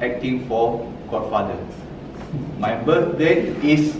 acting for Godfather. My birthday is